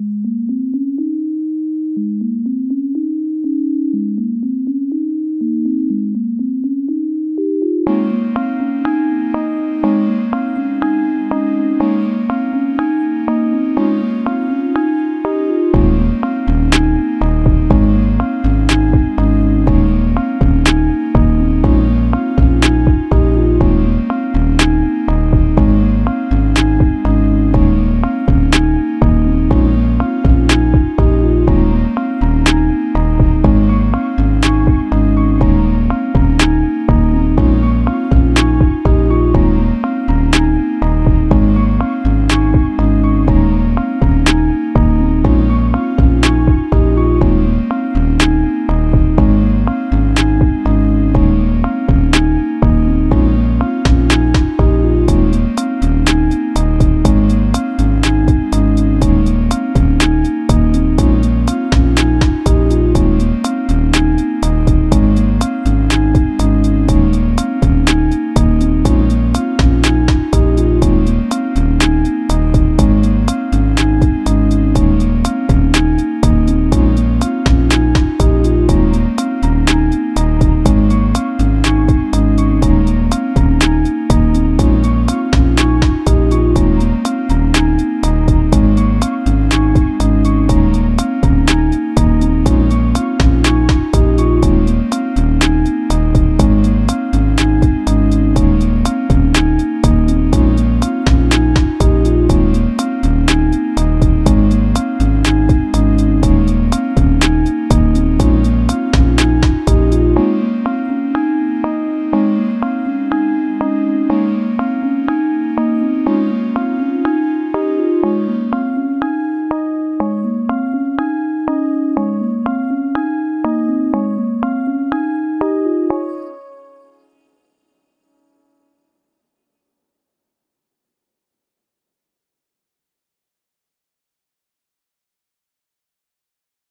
you